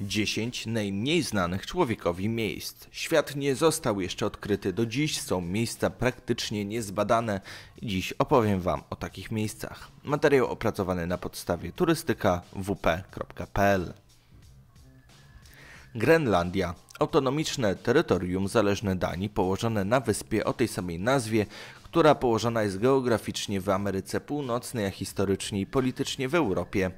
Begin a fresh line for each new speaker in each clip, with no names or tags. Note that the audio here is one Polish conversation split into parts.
10 najmniej znanych człowiekowi miejsc. Świat nie został jeszcze odkryty, do dziś są miejsca praktycznie niezbadane dziś opowiem Wam o takich miejscach. Materiał opracowany na podstawie turystyka.wp.pl Grenlandia autonomiczne terytorium zależne Danii położone na wyspie o tej samej nazwie, która położona jest geograficznie w Ameryce Północnej, a historycznie i politycznie w Europie.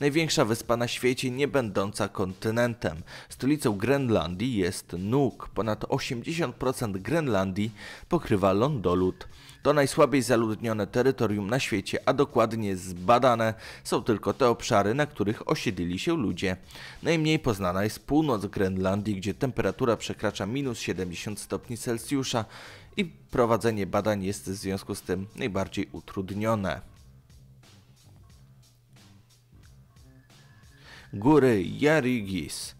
Największa wyspa na świecie, nie będąca kontynentem. Stolicą Grenlandii jest Nuuk. Ponad 80% Grenlandii pokrywa lądolud. To najsłabiej zaludnione terytorium na świecie, a dokładnie zbadane są tylko te obszary, na których osiedlili się ludzie. Najmniej poznana jest północ Grenlandii, gdzie temperatura przekracza minus 70 stopni Celsjusza i prowadzenie badań jest w związku z tym najbardziej utrudnione. Góry Jarigis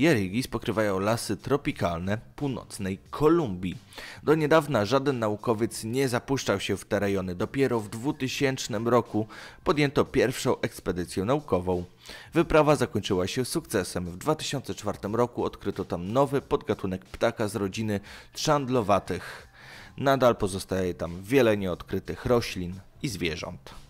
Jerigis pokrywają lasy tropikalne północnej Kolumbii. Do niedawna żaden naukowiec nie zapuszczał się w te rejony. Dopiero w 2000 roku podjęto pierwszą ekspedycję naukową. Wyprawa zakończyła się sukcesem. W 2004 roku odkryto tam nowy podgatunek ptaka z rodziny trzandlowatych. Nadal pozostaje tam wiele nieodkrytych roślin i zwierząt.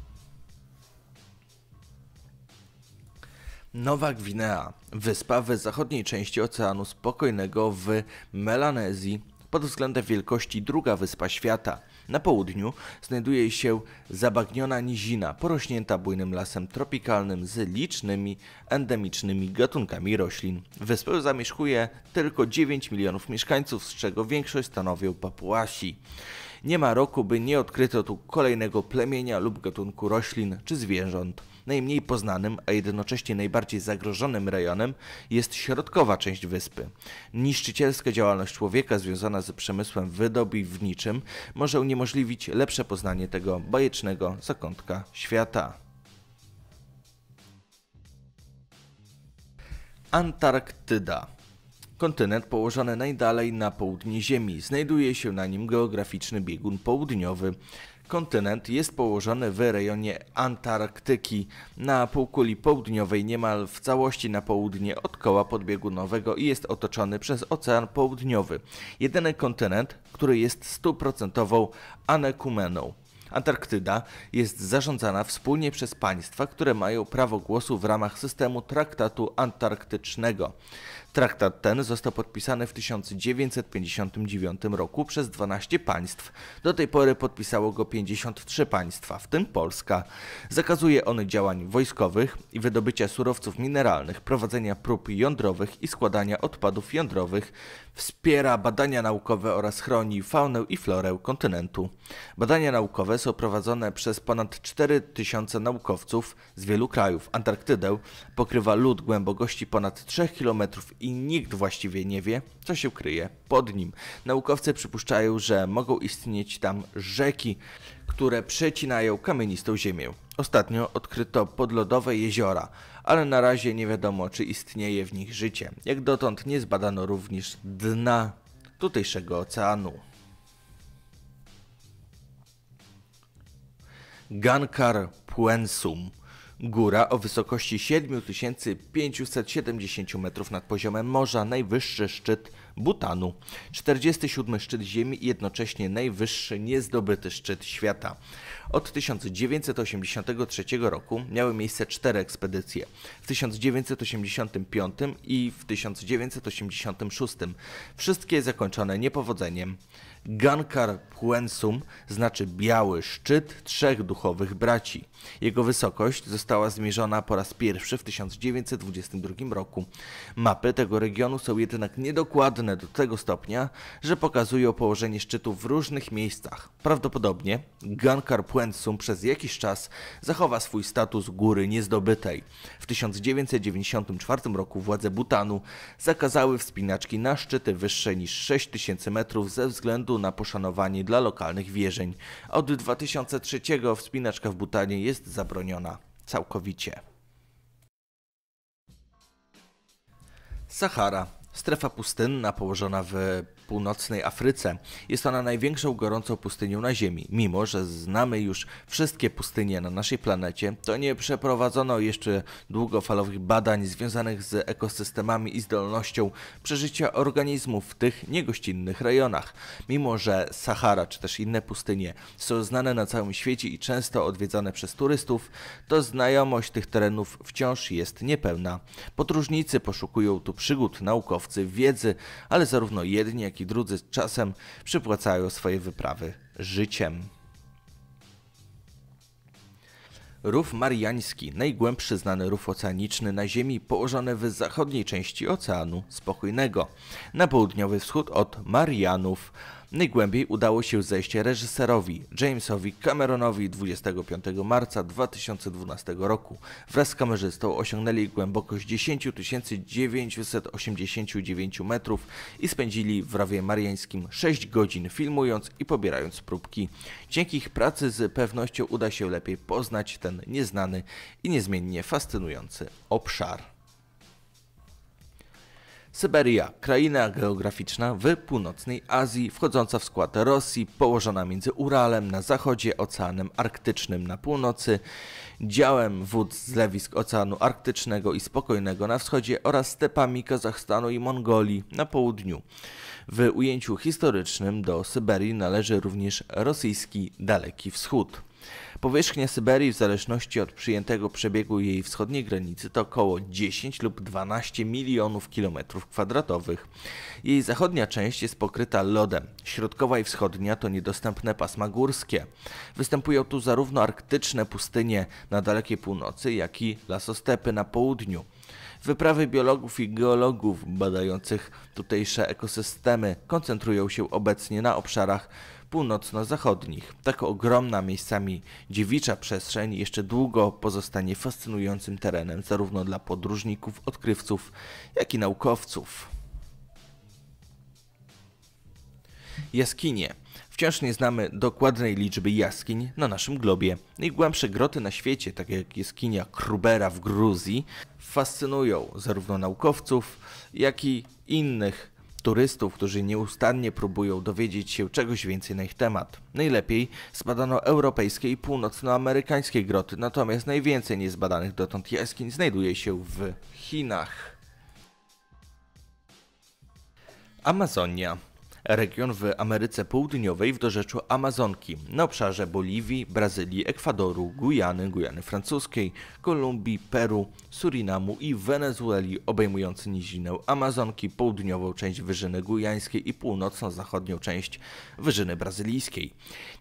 Nowa Gwinea, wyspa w zachodniej części Oceanu Spokojnego w Melanezji, pod względem wielkości druga wyspa świata. Na południu znajduje się zabagniona nizina, porośnięta bujnym lasem tropikalnym z licznymi endemicznymi gatunkami roślin. Wyspę zamieszkuje tylko 9 milionów mieszkańców, z czego większość stanowią Papuasi. Nie ma roku, by nie odkryto tu kolejnego plemienia lub gatunku roślin czy zwierząt. Najmniej poznanym, a jednocześnie najbardziej zagrożonym rejonem jest środkowa część wyspy. Niszczycielska działalność człowieka związana z przemysłem wydobywniczym może uniemożliwić lepsze poznanie tego bajecznego zakątka świata. Antarktyda Kontynent położony najdalej na południe Ziemi. Znajduje się na nim geograficzny biegun południowy. Kontynent jest położony w rejonie Antarktyki na półkuli południowej niemal w całości na południe od koła podbiegunowego i jest otoczony przez Ocean Południowy. Jedyny kontynent, który jest stuprocentową anekumeną. Antarktyda jest zarządzana wspólnie przez państwa, które mają prawo głosu w ramach systemu traktatu antarktycznego. Traktat ten został podpisany w 1959 roku przez 12 państw. Do tej pory podpisało go 53 państwa, w tym Polska. Zakazuje on działań wojskowych i wydobycia surowców mineralnych, prowadzenia prób jądrowych i składania odpadów jądrowych. Wspiera badania naukowe oraz chroni faunę i florę kontynentu. Badania naukowe są prowadzone przez ponad 4000 naukowców z wielu krajów. Antarktydę pokrywa lód głębokości ponad 3 km i nikt właściwie nie wie, co się kryje pod nim. Naukowcy przypuszczają, że mogą istnieć tam rzeki, które przecinają kamienistą ziemię. Ostatnio odkryto podlodowe jeziora, ale na razie nie wiadomo, czy istnieje w nich życie. Jak dotąd nie zbadano również dna tutejszego oceanu. Gankar Puensum Góra o wysokości 7570 metrów nad poziomem morza, najwyższy szczyt Butanu, 47 szczyt Ziemi i jednocześnie najwyższy niezdobyty szczyt świata. Od 1983 roku miały miejsce cztery ekspedycje. W 1985 i w 1986. Wszystkie zakończone niepowodzeniem. Gankar Puensum znaczy biały szczyt trzech duchowych braci. Jego wysokość została zmierzona po raz pierwszy w 1922 roku. Mapy tego regionu są jednak niedokładne do tego stopnia, że pokazują położenie szczytu w różnych miejscach. Prawdopodobnie Gankar Puensum przez jakiś czas zachowa swój status góry niezdobytej. W 1994 roku władze Butanu zakazały wspinaczki na szczyty wyższe niż 6000 metrów ze względu na poszanowanie dla lokalnych wierzeń. Od 2003 wspinaczka w Butanie jest zabroniona całkowicie. Sahara Strefa pustynna położona w północnej Afryce. Jest ona największą gorącą pustynią na Ziemi. Mimo, że znamy już wszystkie pustynie na naszej planecie, to nie przeprowadzono jeszcze długofalowych badań związanych z ekosystemami i zdolnością przeżycia organizmów w tych niegościnnych rejonach. Mimo, że Sahara czy też inne pustynie są znane na całym świecie i często odwiedzane przez turystów, to znajomość tych terenów wciąż jest niepełna. Podróżnicy poszukują tu przygód, naukowcy wiedzy, ale zarówno jedni, jak i drudzy czasem przypłacają swoje wyprawy życiem. Rów Mariański, najgłębszy znany rów oceaniczny na Ziemi, położony w zachodniej części Oceanu Spokojnego, na południowy wschód od Marianów. Najgłębiej udało się zejść reżyserowi Jamesowi Cameronowi 25 marca 2012 roku. Wraz z kamerzystą osiągnęli głębokość 10 989 metrów i spędzili w rowie mariańskim 6 godzin filmując i pobierając próbki. Dzięki ich pracy z pewnością uda się lepiej poznać ten nieznany i niezmiennie fascynujący obszar. Syberia, kraina geograficzna w północnej Azji, wchodząca w skład Rosji, położona między Uralem na zachodzie, Oceanem Arktycznym na północy, działem wód zlewisk Oceanu Arktycznego i Spokojnego na wschodzie oraz stepami Kazachstanu i Mongolii na południu. W ujęciu historycznym do Syberii należy również rosyjski Daleki Wschód. Powierzchnia Syberii w zależności od przyjętego przebiegu jej wschodniej granicy to około 10 lub 12 milionów kilometrów kwadratowych. Jej zachodnia część jest pokryta lodem, środkowa i wschodnia to niedostępne pasma górskie. Występują tu zarówno arktyczne pustynie na dalekiej północy, jak i lasostepy na południu. Wyprawy biologów i geologów badających tutejsze ekosystemy koncentrują się obecnie na obszarach północno-zachodnich. Tak ogromna miejscami dziewicza przestrzeń jeszcze długo pozostanie fascynującym terenem zarówno dla podróżników, odkrywców, jak i naukowców. Jaskinie. Wciąż nie znamy dokładnej liczby jaskiń na naszym globie. Najgłębsze groty na świecie, takie jak jaskinia Krubera w Gruzji, fascynują zarówno naukowców, jak i innych turystów, którzy nieustannie próbują dowiedzieć się czegoś więcej na ich temat. Najlepiej zbadano europejskie i północnoamerykańskie groty, natomiast najwięcej niezbadanych dotąd jaskiń znajduje się w Chinach. Amazonia region w Ameryce Południowej w dorzeczu Amazonki, na obszarze Boliwii, Brazylii, Ekwadoru, Gujany, Gujany Francuskiej, Kolumbii, Peru, Surinamu i Wenezueli, obejmujący nizinę Amazonki, południową część Wyżyny Gujańskiej i północno-zachodnią część Wyżyny Brazylijskiej.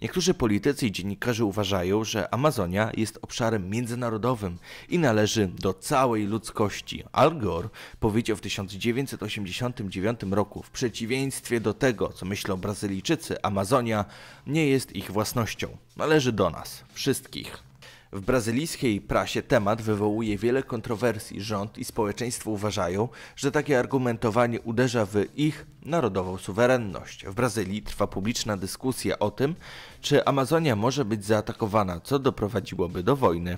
Niektórzy politycy i dziennikarze uważają, że Amazonia jest obszarem międzynarodowym i należy do całej ludzkości. Al Gore powiedział w 1989 roku w przeciwieństwie do tego, tego, co myślą Brazylijczycy, Amazonia nie jest ich własnością. Należy do nas, wszystkich. W brazylijskiej prasie temat wywołuje wiele kontrowersji. Rząd i społeczeństwo uważają, że takie argumentowanie uderza w ich narodową suwerenność. W Brazylii trwa publiczna dyskusja o tym, czy Amazonia może być zaatakowana, co doprowadziłoby do wojny.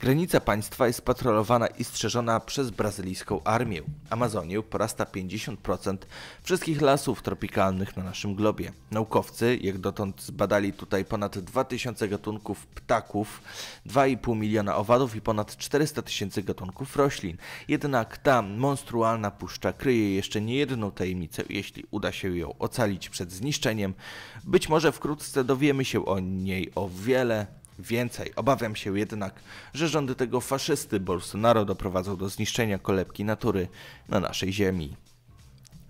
Granica państwa jest patrolowana i strzeżona przez brazylijską armię. Amazonię porasta 50% wszystkich lasów tropikalnych na naszym globie. Naukowcy, jak dotąd zbadali tutaj ponad 2000 gatunków ptaków, 2,5 miliona owadów i ponad 400 tysięcy gatunków roślin. Jednak ta monstrualna puszcza kryje jeszcze niejedną tajemnicę. Jeśli uda się ją ocalić przed zniszczeniem, być może wkrótce dowiemy się o niej o wiele więcej. Obawiam się jednak, że rządy tego faszysty Bolsonaro doprowadzą do zniszczenia kolebki natury na naszej ziemi.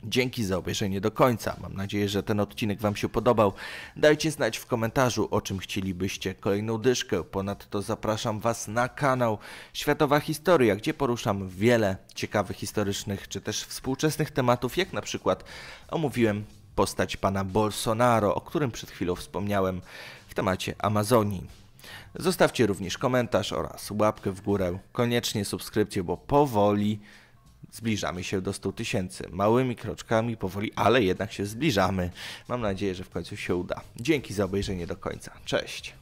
Dzięki za obejrzenie do końca. Mam nadzieję, że ten odcinek Wam się podobał. Dajcie znać w komentarzu, o czym chcielibyście kolejną dyszkę. Ponadto zapraszam Was na kanał Światowa Historia, gdzie poruszam wiele ciekawych historycznych czy też współczesnych tematów, jak na przykład omówiłem postać pana Bolsonaro, o którym przed chwilą wspomniałem w temacie Amazonii. Zostawcie również komentarz oraz łapkę w górę. Koniecznie subskrypcję, bo powoli zbliżamy się do 100 tysięcy. Małymi kroczkami, powoli, ale jednak się zbliżamy. Mam nadzieję, że w końcu się uda. Dzięki za obejrzenie do końca. Cześć!